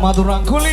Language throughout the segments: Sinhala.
අපි නටමු මధుරං කුලියෝ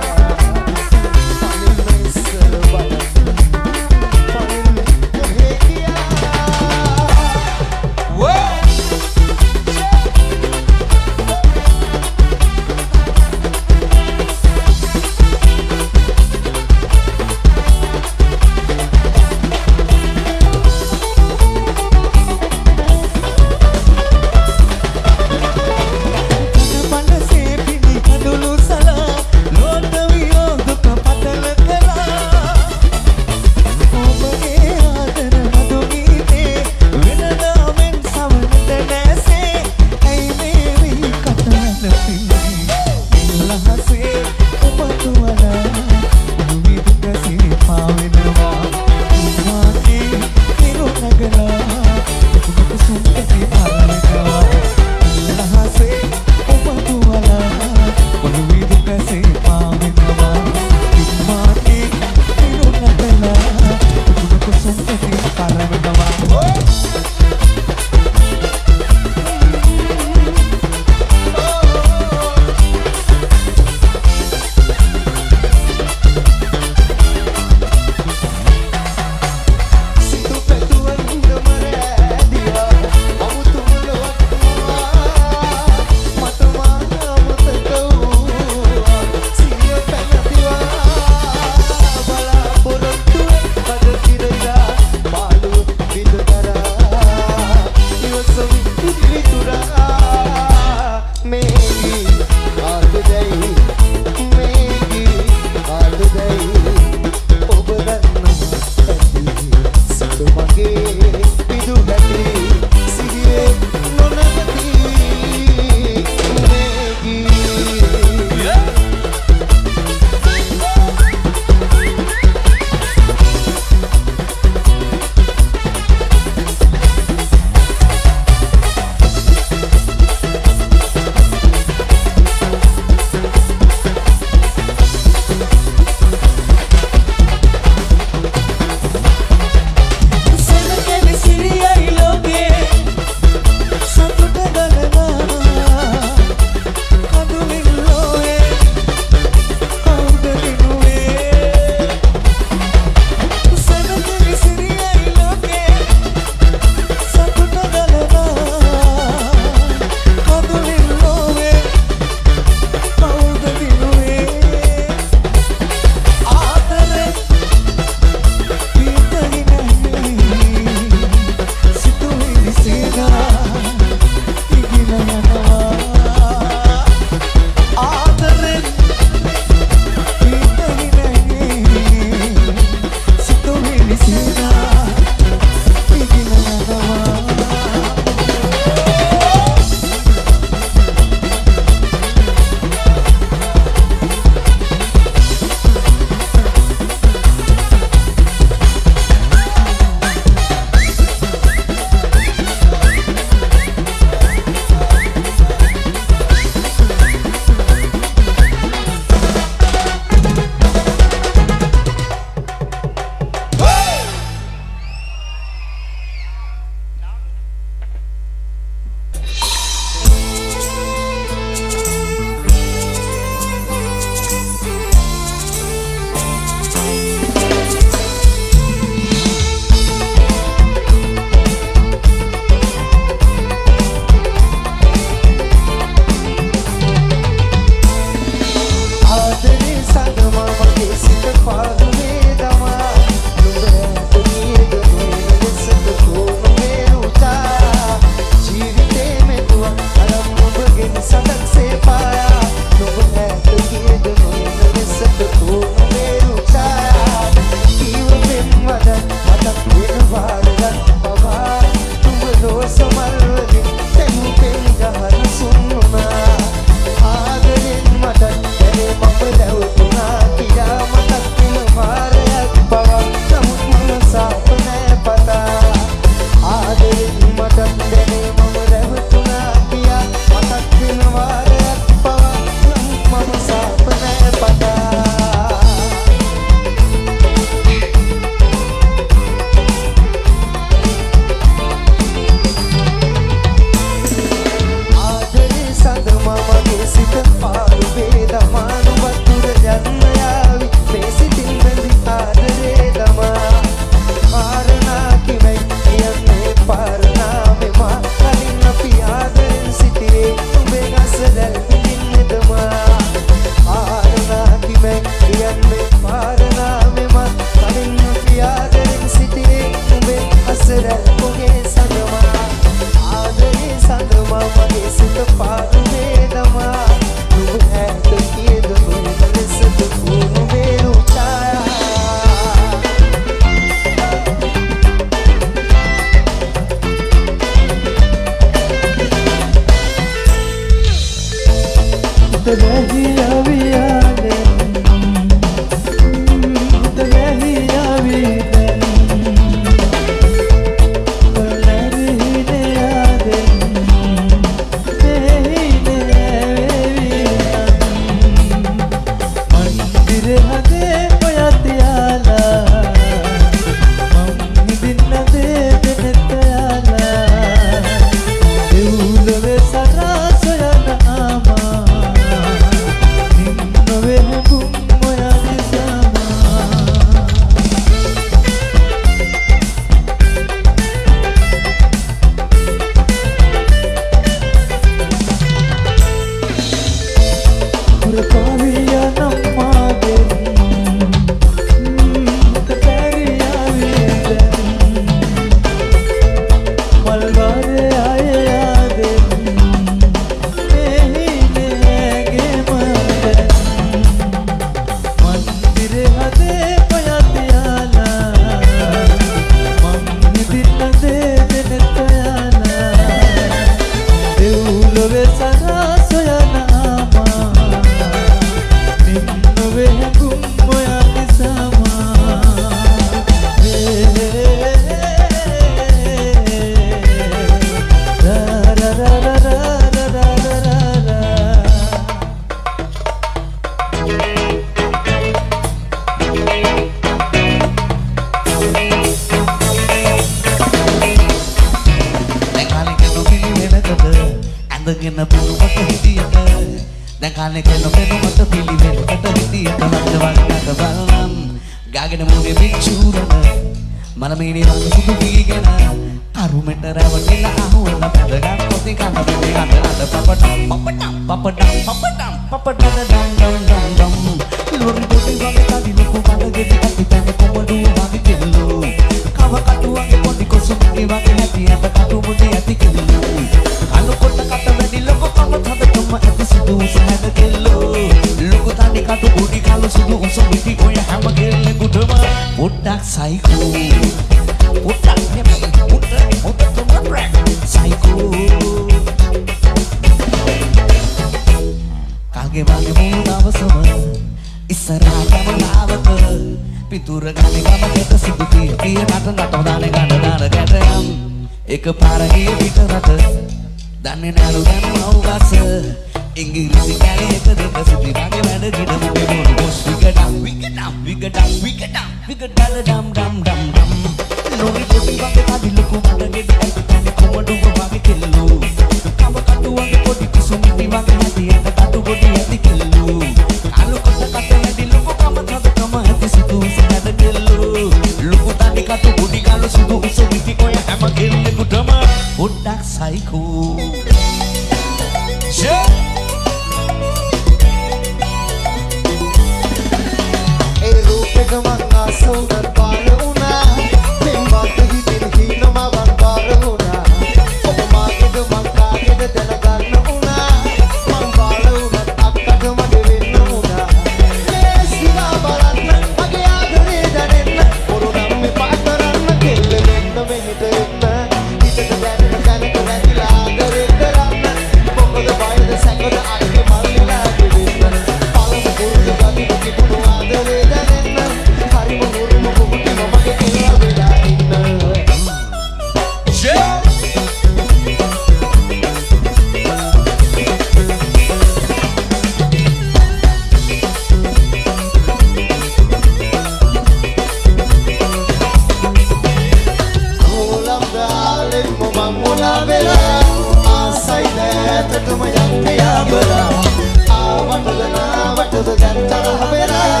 තරහ වෙලා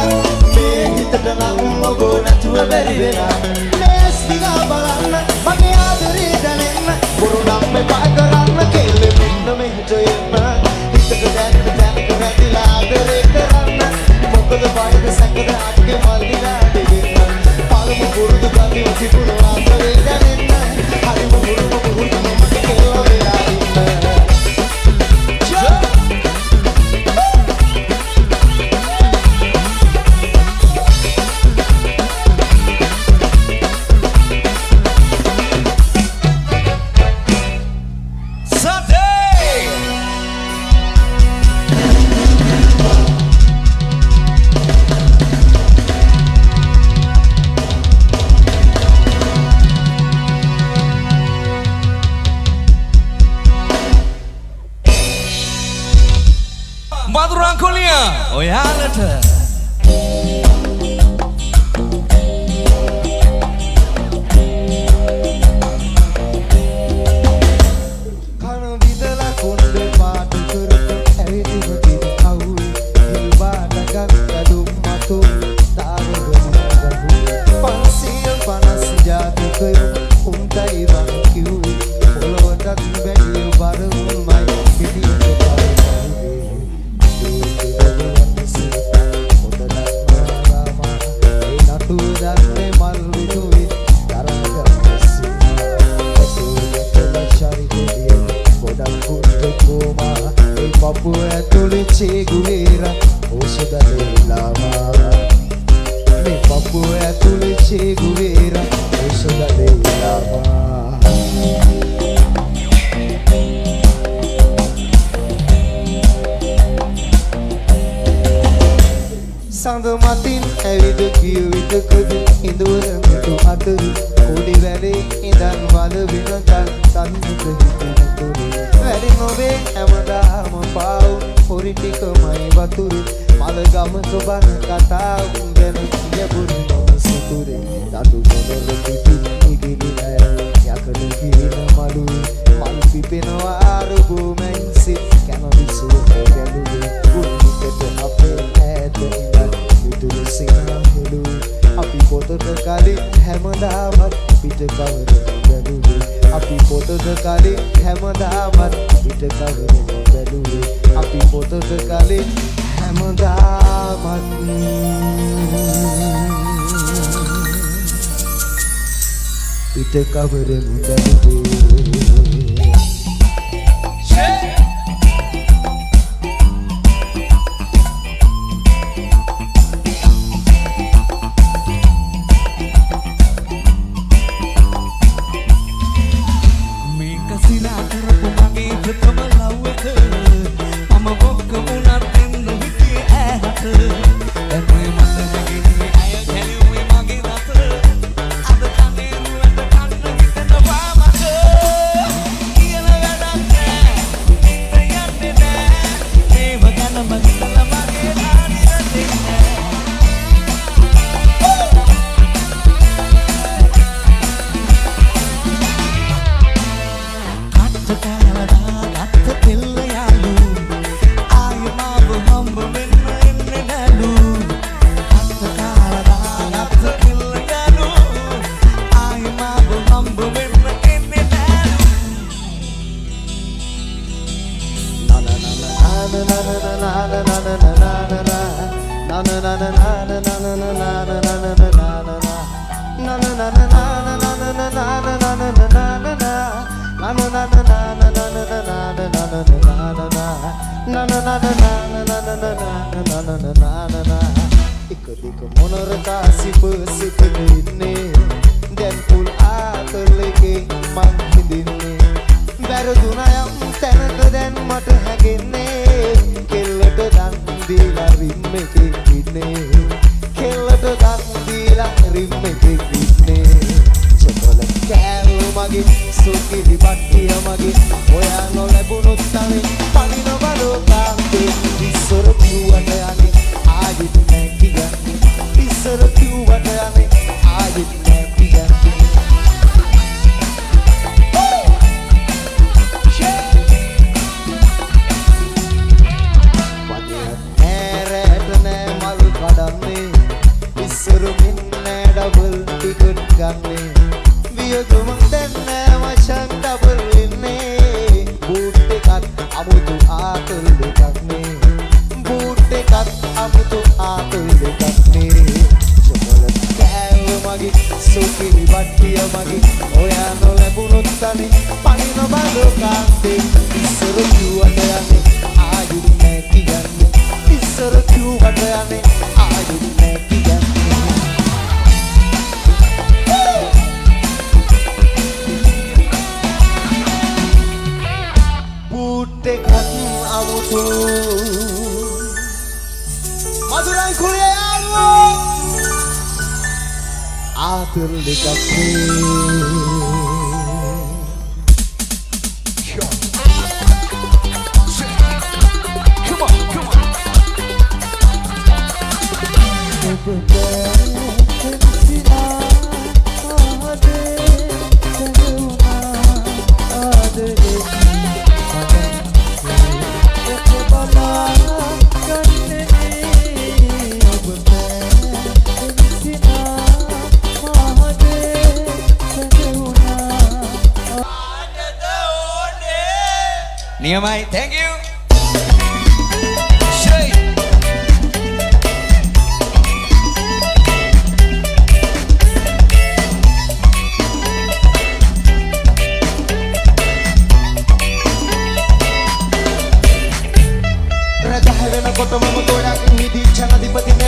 මේ හිතට නම් ඔබෝ නැතුව බැරි වෙලා. මේස් දිහා බලන්න මගේ ආදරේ දැනෙන්න. බුරුනම් එපා කරන්න කෙල්ලෙන්න මෙහෙට එන්න. හිතට දැනෙන දැනක රැඳිලා ආදරේ කරන්න. මොකද බයද සැකද අක්කේ මල්ලිලා දෙන්න. පළමු පුරුදු ගතිය තිබුණා.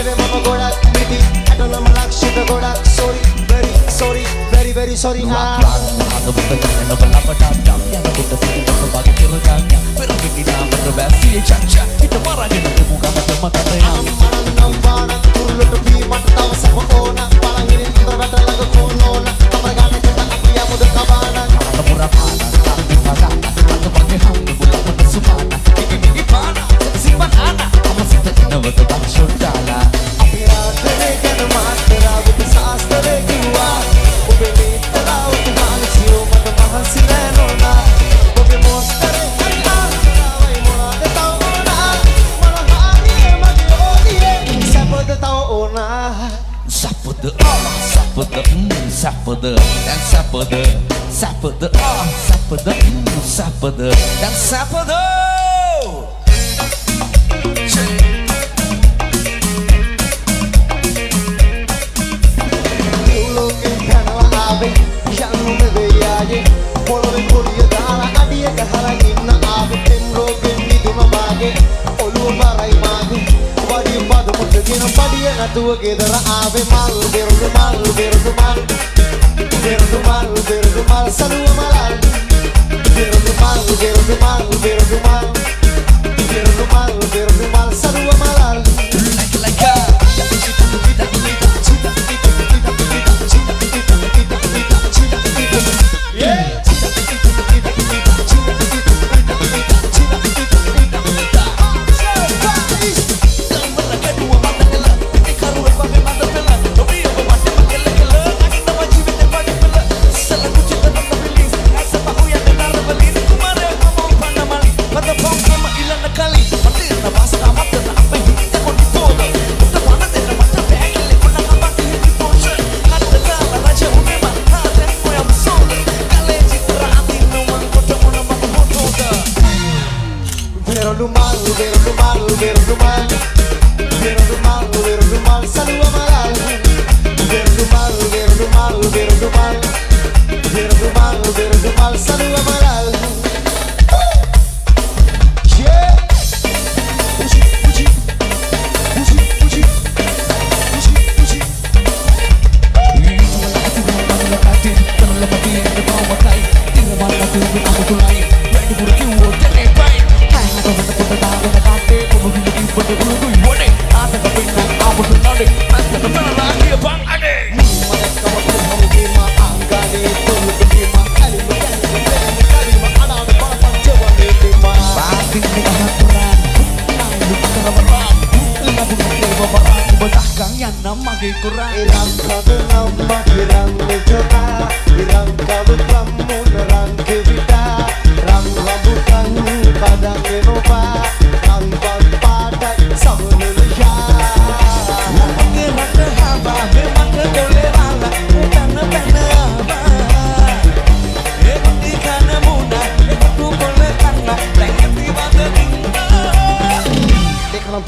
ජනධිපති නෙවේ මම ගොඩක් මිදි ඇටලම ලක්ෂිත ගොඩක් sorry very sorry very very sorry ආ මනන්නම් වාන තුරුලට වීමට තව සම ඕන පළහිරින් ඉඳ වැටලග කෝන් sapede sapede oh sapede mm, sapede dan sapede Tua gedera ave malu biru malu biru malu Quero do mar, luzeiro do mar, essa lua malada Luzeiro do mar, luzeiro do mar, luzeiro do mar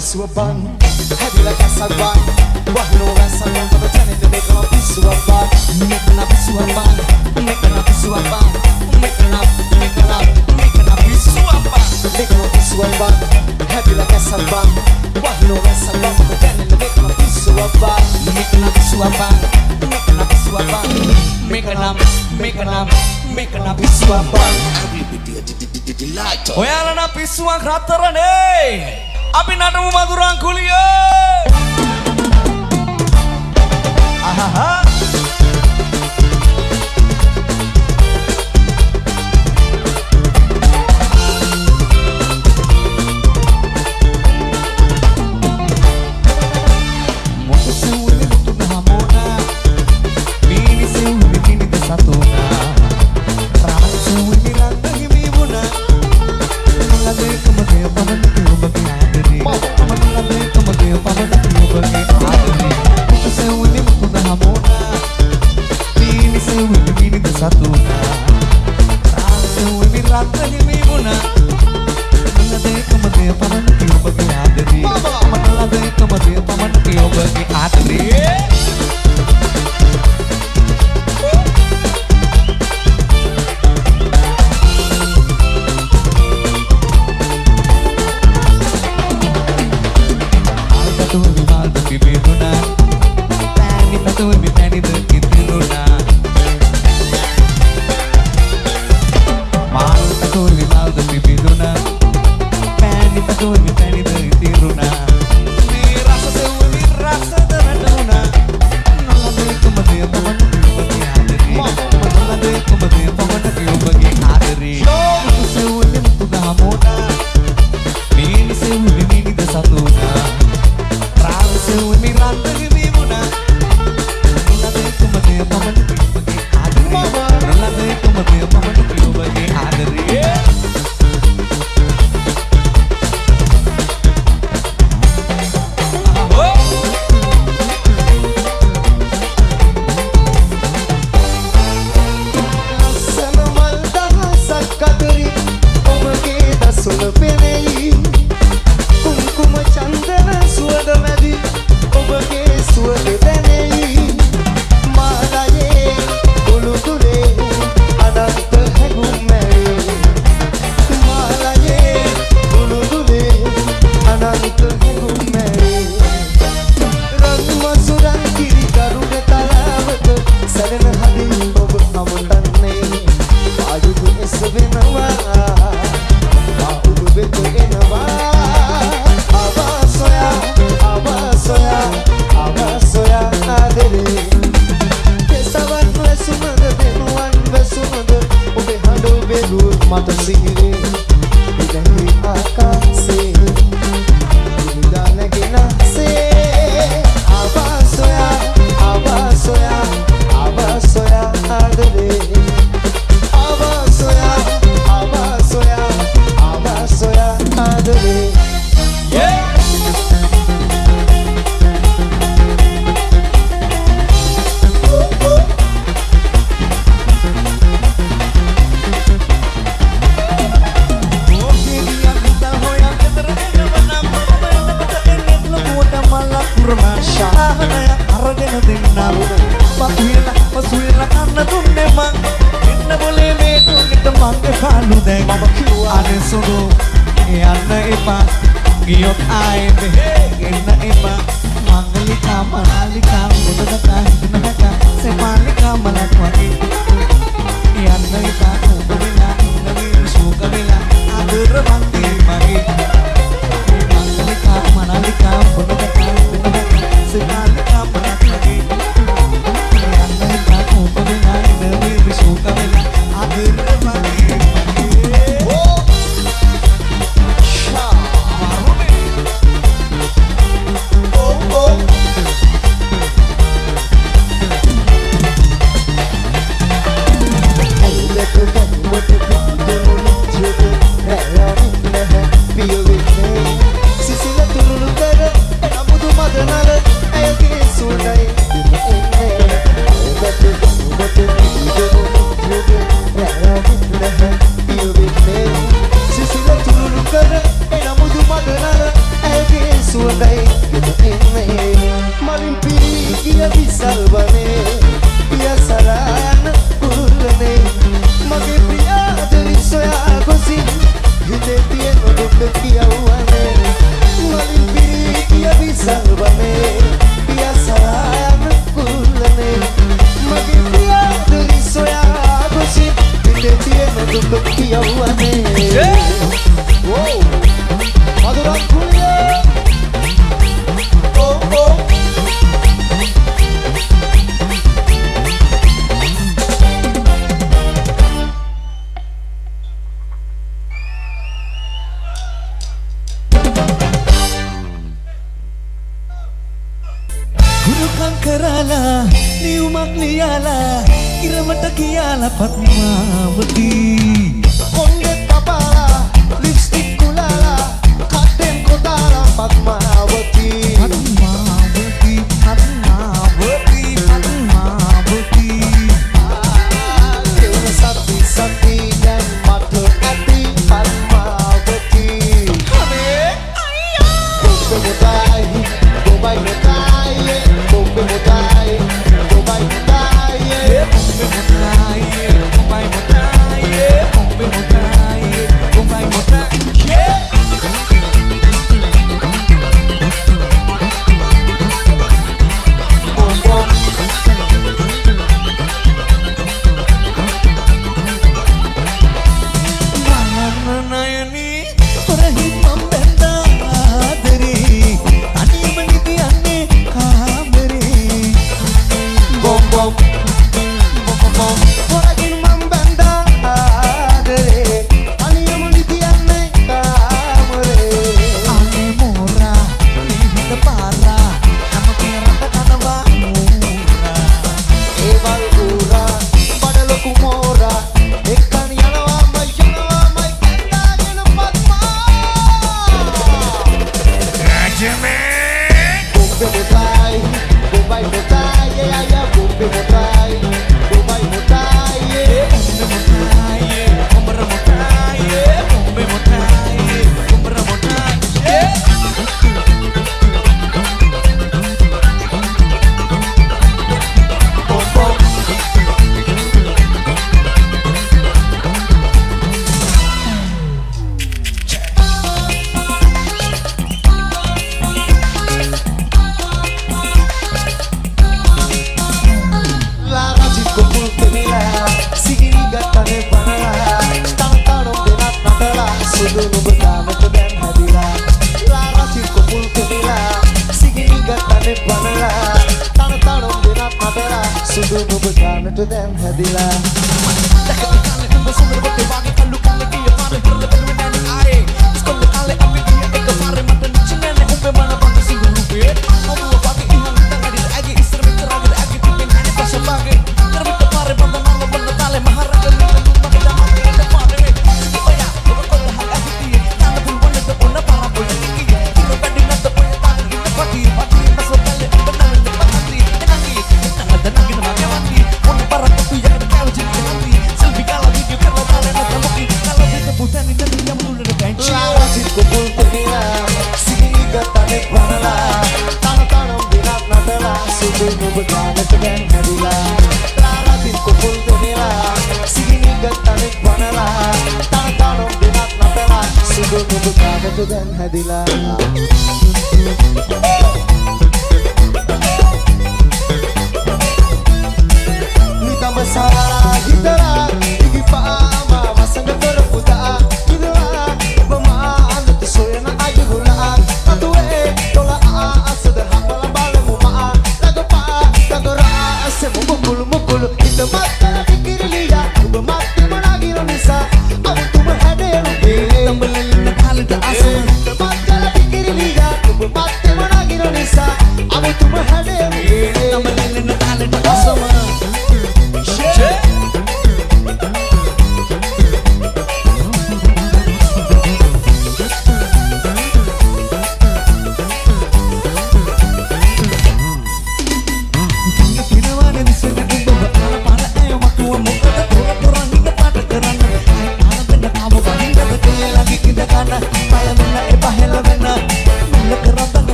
pisu abang Heavy like a sabang Wahlu rasang yang kebetulan itu Make up pisu abang Make up pisu abang Make up pisu abang Make up, make up, make up pisu abang Make up pisu Heavy like a sabang Wahlu rasang yang kebetulan itu Make up pisu abang Make up pisu abang Make up pisu abang Make up, make up, make up pisu abang Oya lana pisu abang krateran eh අපි නටමු මధుරං කුලියේ. අහහා.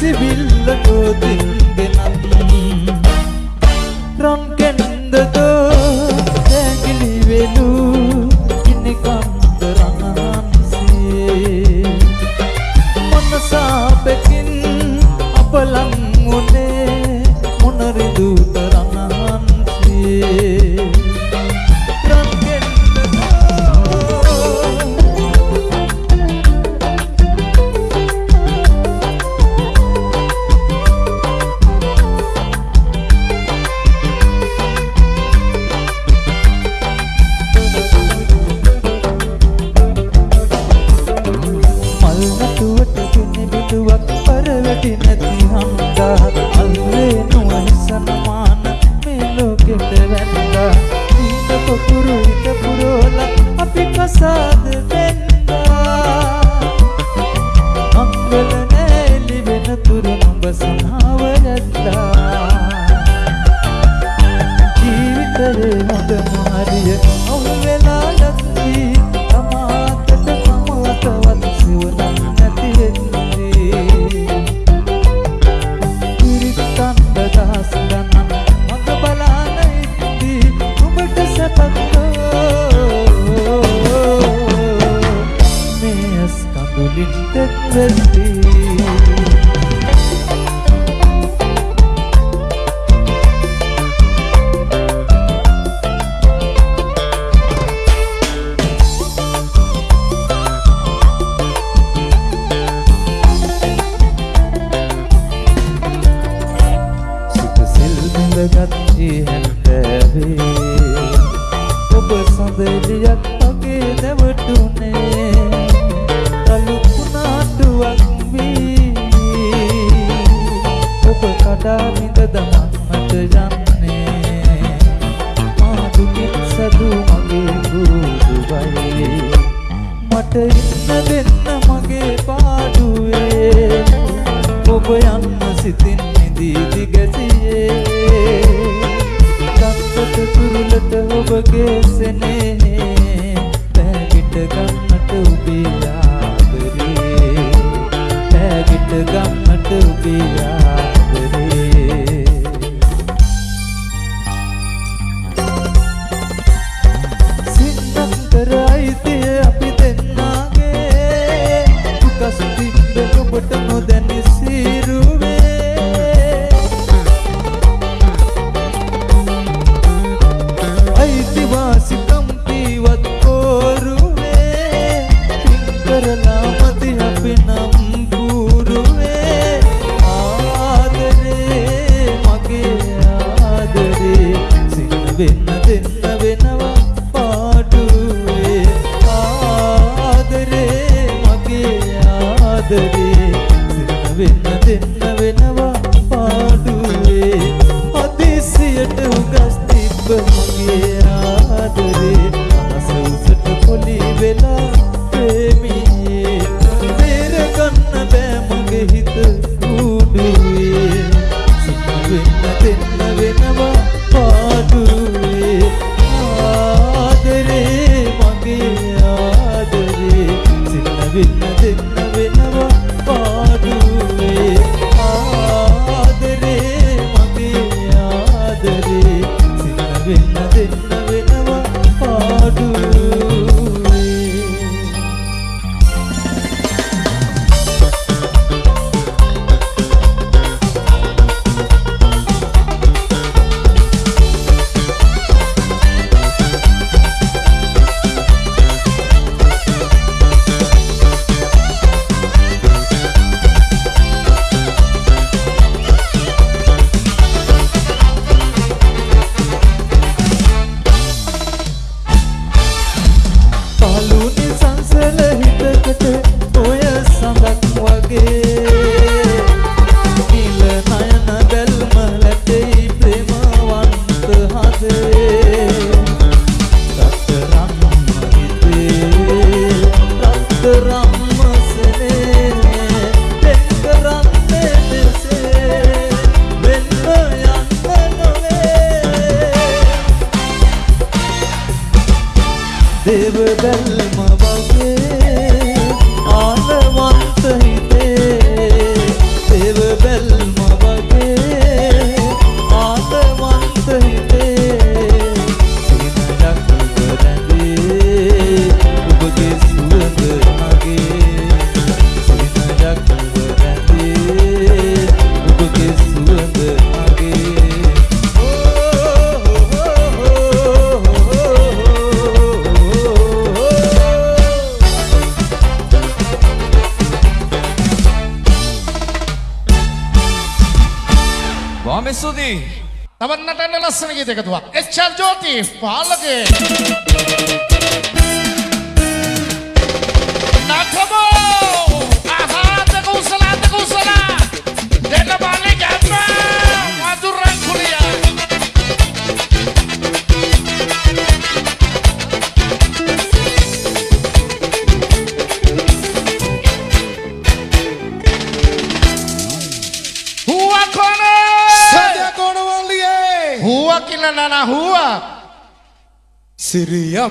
නැසිවිල්ල ගෝදින්ගෙනත් රන්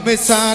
besar.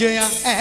Yeah.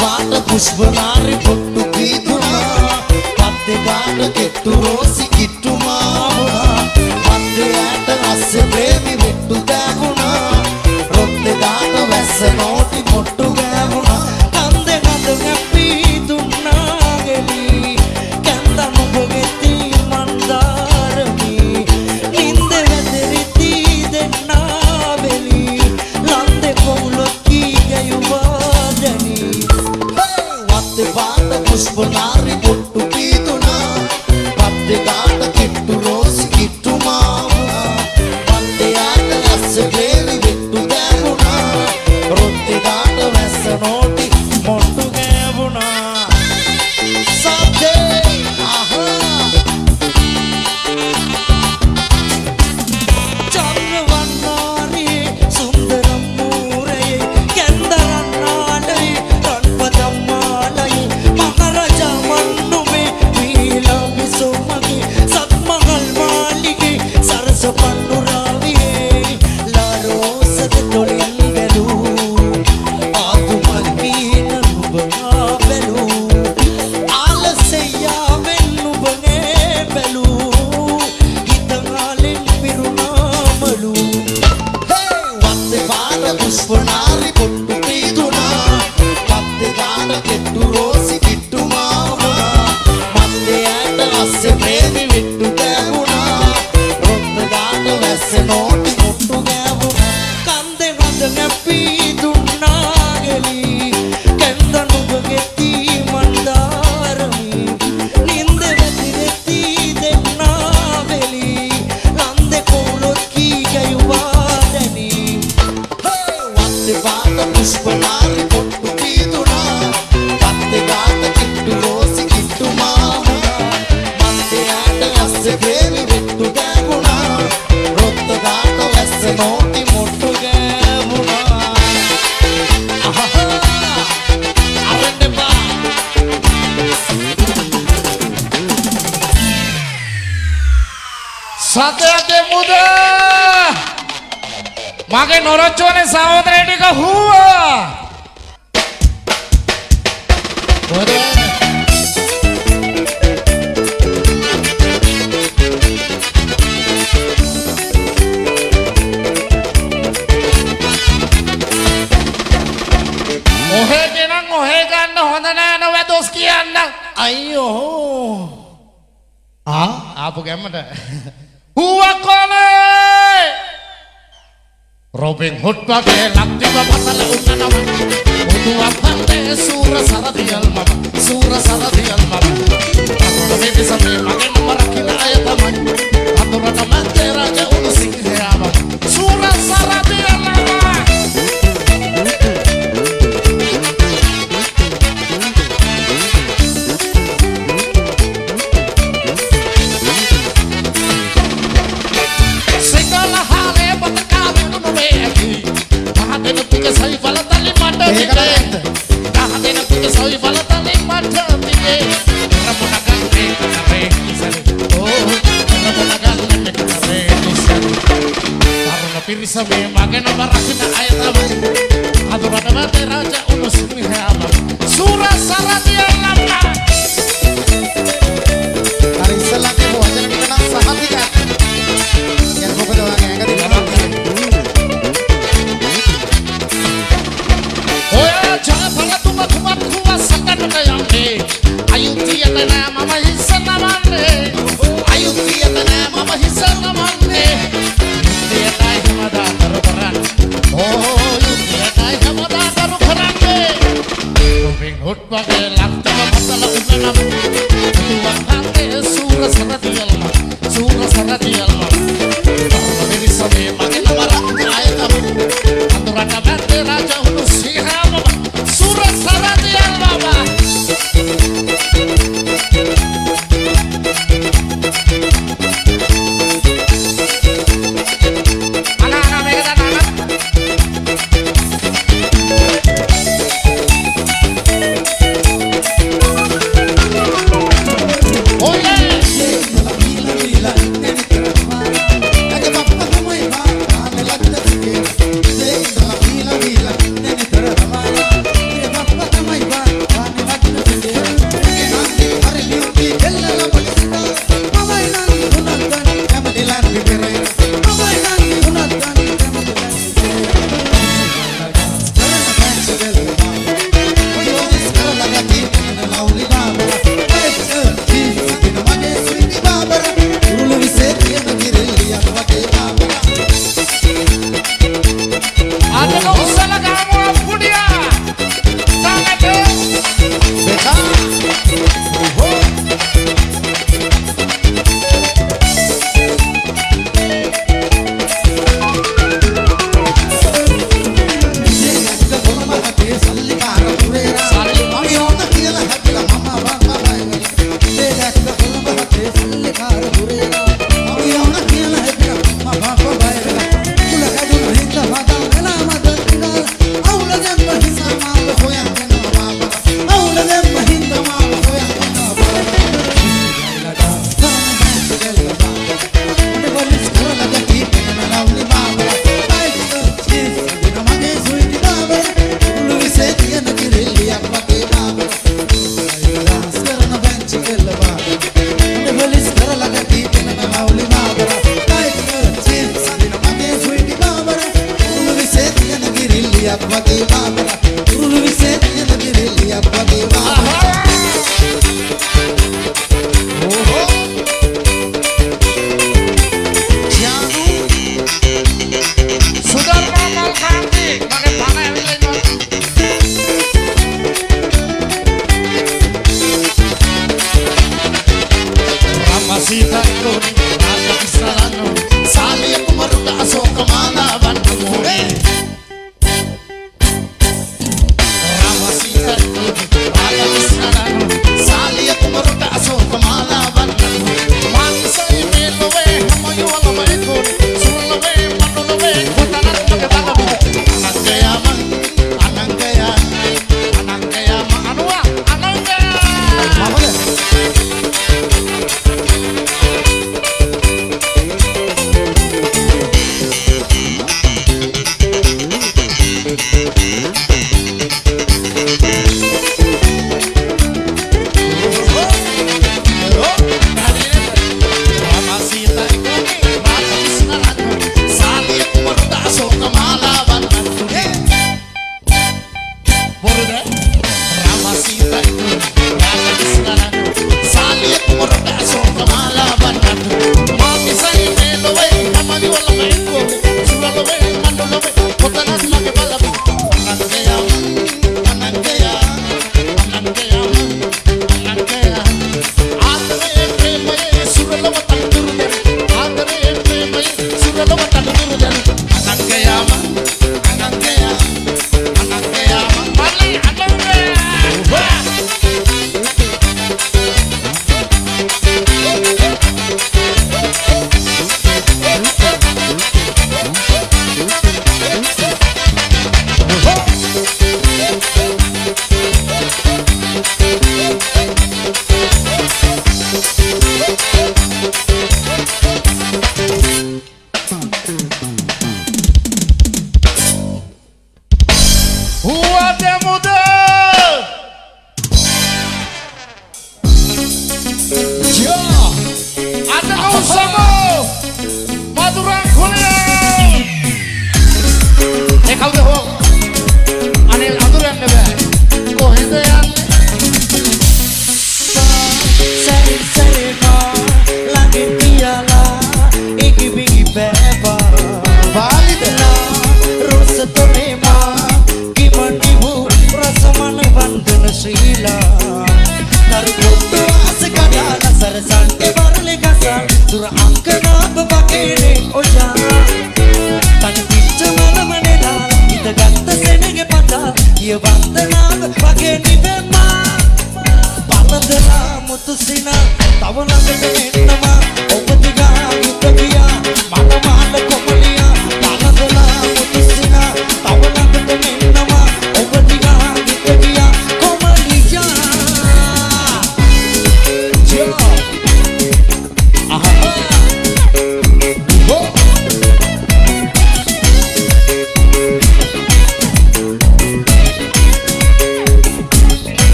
වාට පුෂ්පනාරි පොට්ටු කීතුනා පත්තේ ගාන කෙට්ටු Rosie transformar em corpo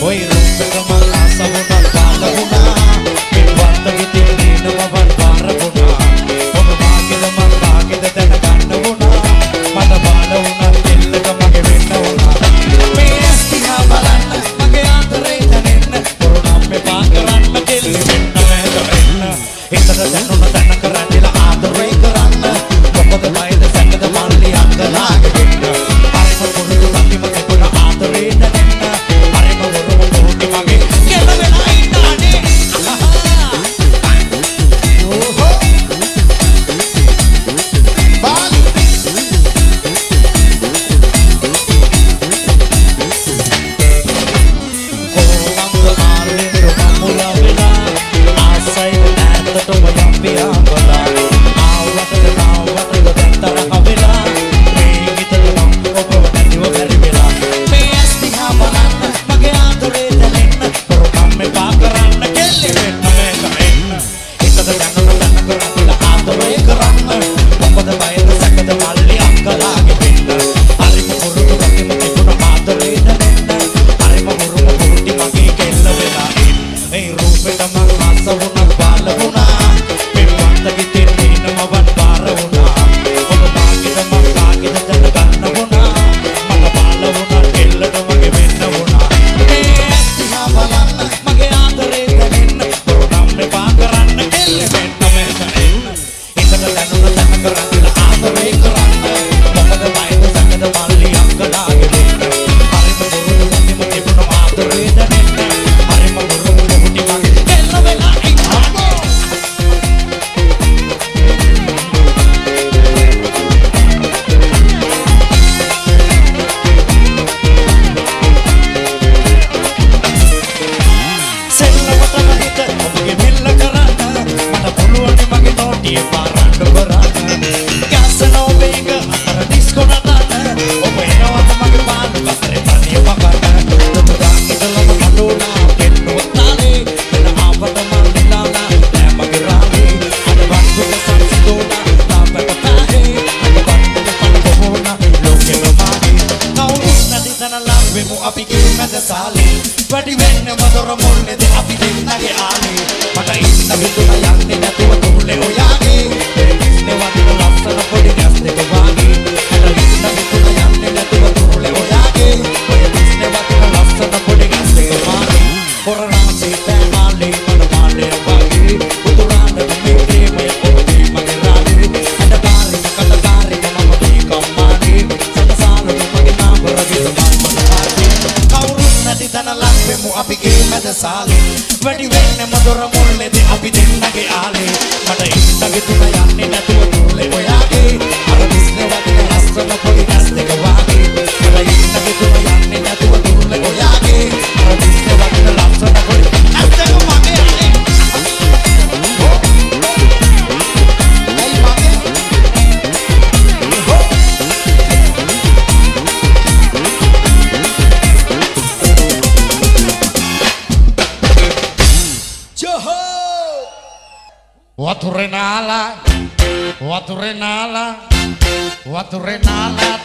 Voy 的 Watu Renala, Watu Renala.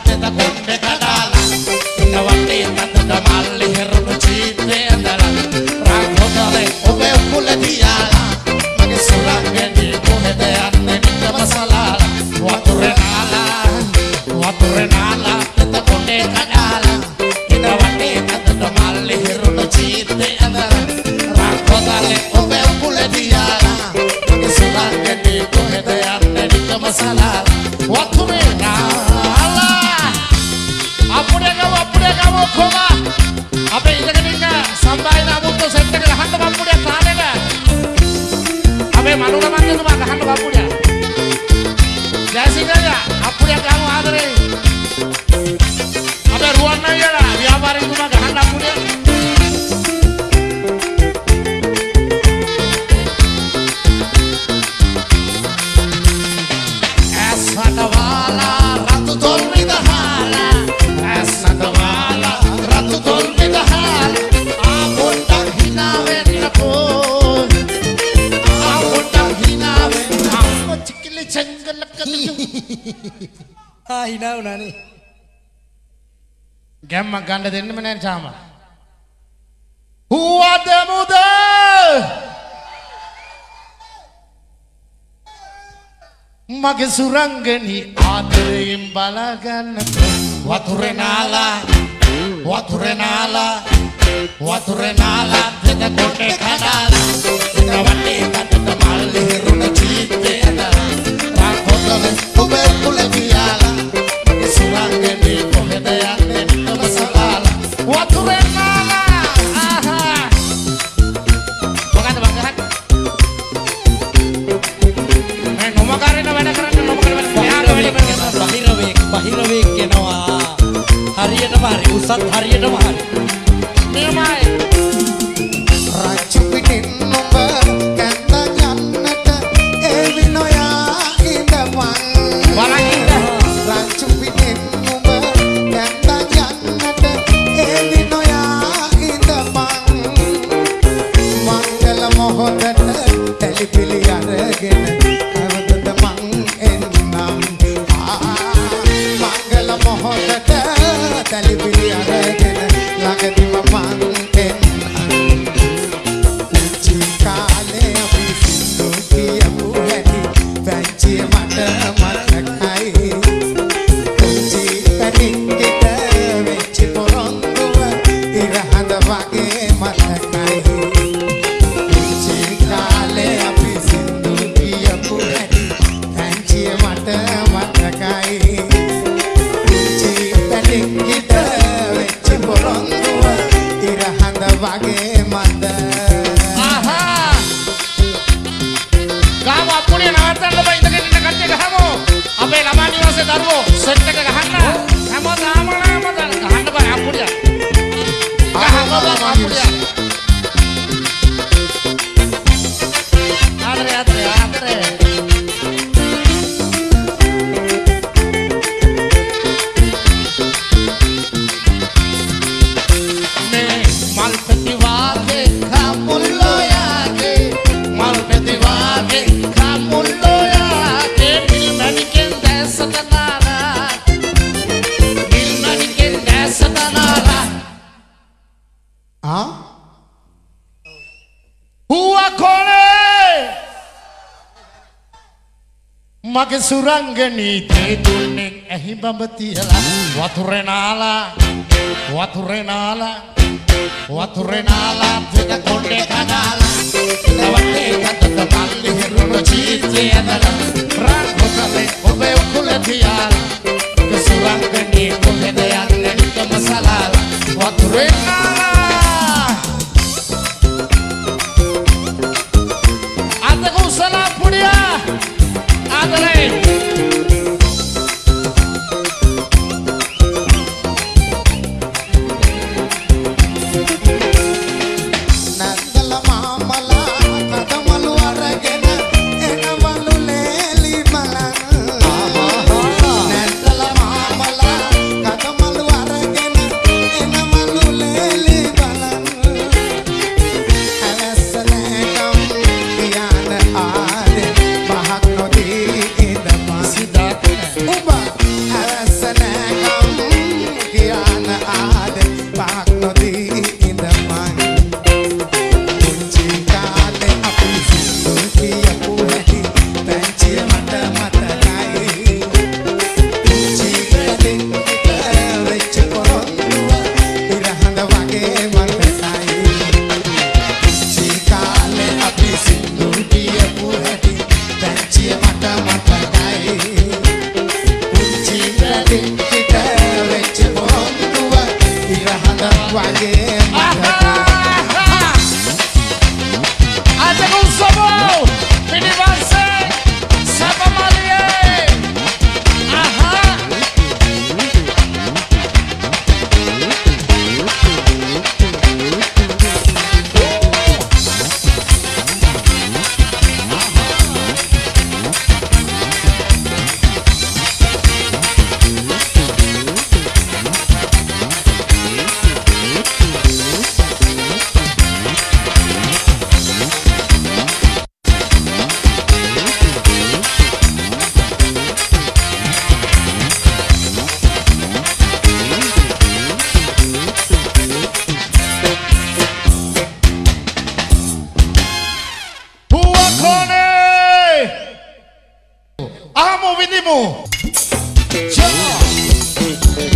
කණ්ඩ දෙන්නම නෑ චාම. හුවදමුද මගේ සුරංගනි ආදරයෙන් බලාගන්න. වතුරනාලා වතුරනාලා වතුරනාලා දෙත කොට කඩාලා. devagar. É සුරංගනී තේදුන්නෙන් ඇහි බඹ තියලා. වතුරෙනාලා වතුරෙනාලා වතුරෙනාලා තික කොණ්ඩේ කනාලා. තවටේ කටක පල්ලි හෙරුණු චීත්තේ ඇදලා රාකොතලේ ඔබේ උකුල තියාලා. සුරංගනී කොහෙද යන්නේ මසලාලා වතුරෙනාලා nimo. Yeah.